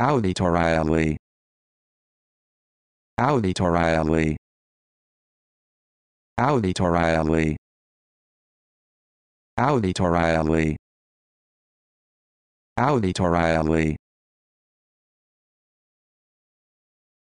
auditorially. Auditorially. Auditorially. Auditorially. Auditorially.